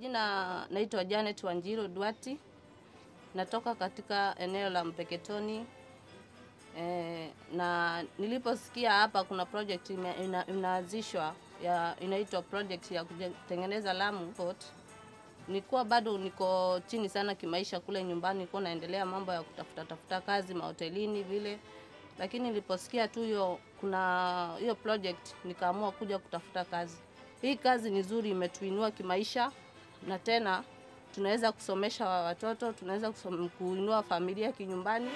majina naitwa Janet Wanjiru Duati, natoka katika eneo la Mpeketoni. E, na niliposikia hapa kuna project inaanzishwa ina- inaitwa project ya kutengeneza Lamu Port, nilikuwa bado niko chini sana kimaisha kule nyumbani, nilikuwa naendelea mambo ya kutafuta tafuta kazi mahotelini vile, lakini niliposikia tu hiyo kuna hiyo project nikaamua kuja kutafuta kazi. Hii kazi ni nzuri, imetuinua kimaisha na tena tunaweza kusomesha watoto, tunaweza kuinua familia kinyumbani.